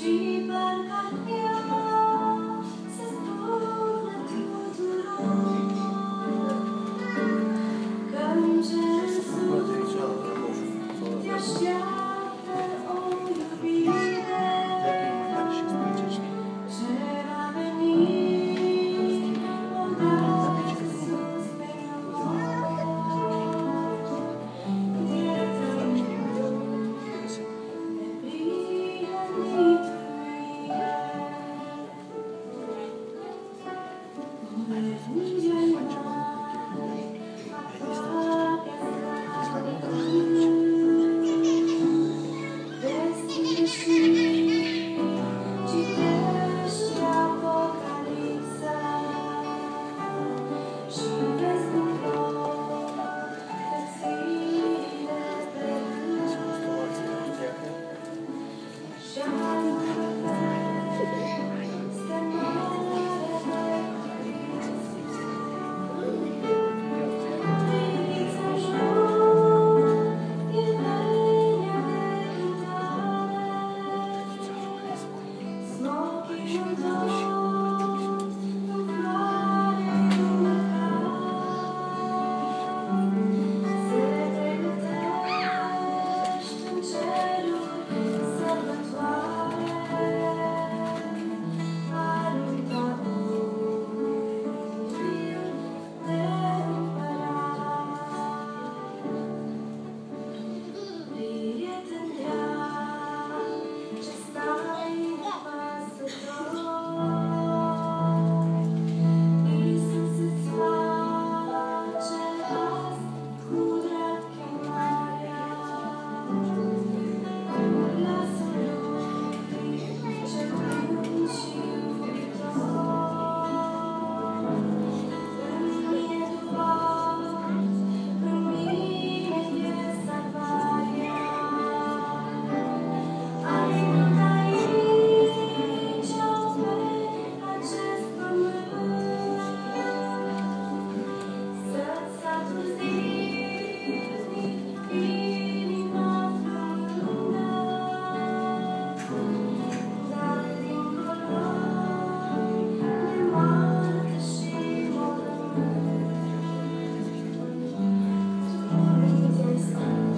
She Christ.